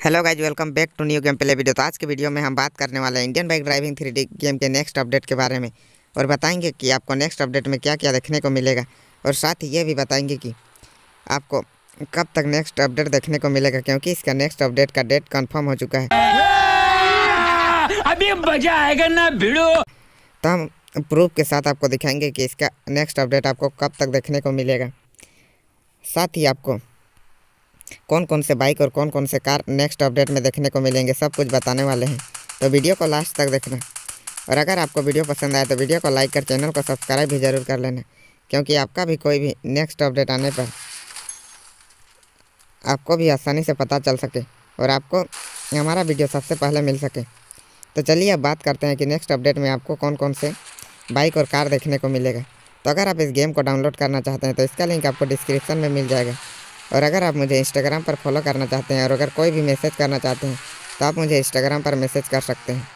Hello guys welcome back to new game play video तो आज के वीडियो में हम बात करने वाले हैं Indian bike driving three game के नेक्स्ट अपडेट के बारे में। और बताएँगे कि आपको नेक्स्ट अपडेट में क्या क्या देखने को मिलेगा। और साथ ही ये भी बताएँगे कि आपको कब तक नेक्स्ट अपडेट देखने को मिलेगा क्योंकि इसका नेक्स्ट अपडेट का डेट कन्फर्म हो चुका है। अभी मज़ा आएगा ना भिड़ो। तो हम प्रूफ के साथ आपको दिखाएँगे कि इसका नेक्स्ट अपडेट आपको कब तक देखने को मिलेगा। साथ ही आपको कौन कौन से बाइक और कौन कौन से कार नेक्स्ट अपडेट में देखने को मिलेंगे, सब कुछ बताने वाले हैं। तो वीडियो को लास्ट तक देखना। और अगर आपको वीडियो पसंद आए तो वीडियो को लाइक कर चैनल को सब्सक्राइब भी ज़रूर कर लेना, क्योंकि आपका भी कोई भी नेक्स्ट अपडेट आने पर आपको भी आसानी से पता चल सके और आपको हमारा वीडियो सबसे पहले मिल सके। तो चलिए अब बात करते हैं कि नेक्स्ट अपडेट में आपको कौन कौन से बाइक और कार देखने को मिलेगा। तो अगर आप इस गेम को डाउनलोड करना चाहते हैं तो इसका लिंक आपको डिस्क्रिप्शन में मिल जाएगा। और अगर आप मुझे इंस्टाग्राम पर फॉलो करना चाहते हैं और अगर कोई भी मैसेज करना चाहते हैं तो आप मुझे इंस्टाग्राम पर मैसेज कर सकते हैं।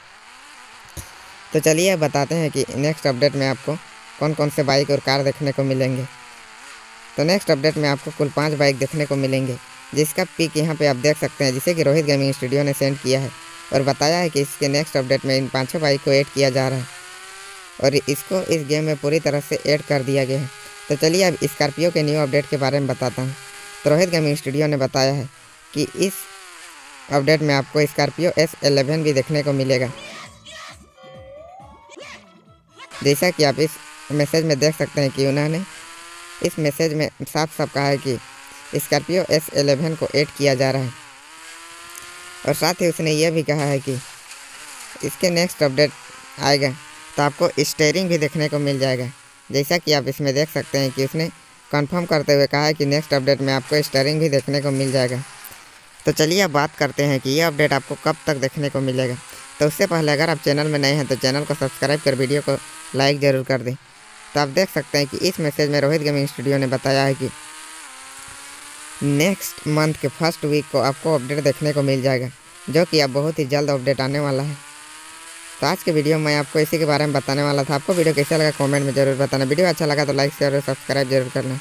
तो चलिए अब बताते हैं कि नेक्स्ट अपडेट में आपको कौन कौन से बाइक और कार देखने को मिलेंगे। तो नेक्स्ट अपडेट में आपको कुल पाँच बाइक देखने को मिलेंगे, जिसका पिक यहाँ पे आप देख सकते हैं, जिसे कि रोहित गेमिंग स्टूडियो ने सेंड किया है और बताया है कि इसके नेक्स्ट अपडेट में इन पाँचों बाइक को ऐड किया जा रहा है और इसको इस गेम में पूरी तरह से ऐड कर दिया गया है। तो चलिए अब स्कॉर्पियो के न्यू अपडेट के बारे में बताता हूँ। रोहित गेमिंग स्टूडियो ने बताया है कि इस अपडेट में आपको स्कॉर्पियो एस एलेवन भी देखने को मिलेगा। जैसा कि आप इस मैसेज में देख सकते हैं कि उन्होंने इस मैसेज में साफ़ साफ़ कहा है कि स्कॉर्पियो एस एलेवन को ऐड किया जा रहा है। और साथ ही उसने यह भी कहा है कि इसके नेक्स्ट अपडेट आएगा तो आपको स्टेयरिंग भी देखने को मिल जाएगा। जैसा कि आप इसमें देख सकते हैं कि उसने कंफर्म करते हुए कहा है कि नेक्स्ट अपडेट में आपको स्टेयरिंग भी देखने को मिल जाएगा। तो चलिए अब बात करते हैं कि ये अपडेट आपको कब तक देखने को मिलेगा। तो उससे पहले अगर आप चैनल में नए हैं तो चैनल को सब्सक्राइब कर वीडियो को लाइक ज़रूर कर दें। तो आप देख सकते हैं कि इस मैसेज में रोहित गेमिंग स्टूडियो ने बताया है कि नेक्स्ट मंथ के फ़र्स्ट वीक को आपको अपडेट देखने को मिल जाएगा, जो कि अब बहुत ही जल्द अपडेट आने वाला है। तो आज के वीडियो में आपको इसी के बारे में बताने वाला था। आपको वीडियो कैसा लगा कमेंट में ज़रूर बताना। वीडियो अच्छा लगा तो लाइक शेयर और सब्सक्राइब ज़रूर करना।